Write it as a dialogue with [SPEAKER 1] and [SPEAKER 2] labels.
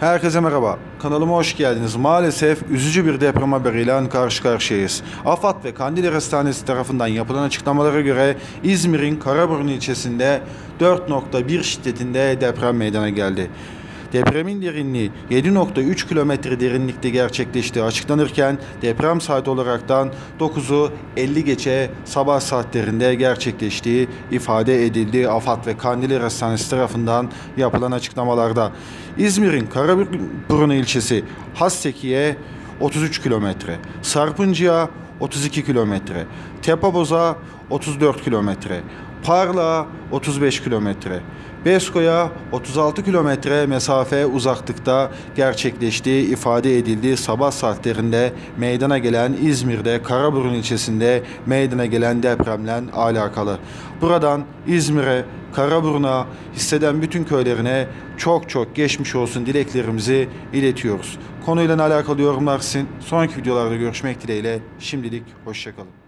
[SPEAKER 1] Herkese merhaba. Kanalıma hoş geldiniz. Maalesef üzücü bir deprem haberiyle karşı karşıyayız. AFAD ve Kandilli Hastanesi tarafından yapılan açıklamalara göre İzmir'in Karaburun ilçesinde 4.1 şiddetinde deprem meydana geldi. Depremin derinliği 7.3 kilometre derinlikte gerçekleştiği açıklanırken deprem saati olaraktan 9'u 50 geçe sabah saatlerinde gerçekleştiği ifade edildi. AFAD ve Kandilli Hastanesi tarafından yapılan açıklamalarda. İzmir'in Karaburun ilçesi Hasseki'ye 33 kilometre, Sarpıncı'ya 32 kilometre, Tepeboz'a 34 kilometre, Parla 35 kilometre, Besko'ya 36 kilometre mesafe uzaklıkta gerçekleştiği ifade edildi. Sabah saatlerinde meydana gelen İzmir'de Karaburun ilçesinde meydana gelen depremle alakalı. Buradan İzmir'e, Karaburun'a, hisseden bütün köylerine çok çok geçmiş olsun dileklerimizi iletiyoruz. Konuyla alakalı yorumlar sizin. Sonraki videolarda görüşmek dileğiyle. Şimdilik hoşçakalın.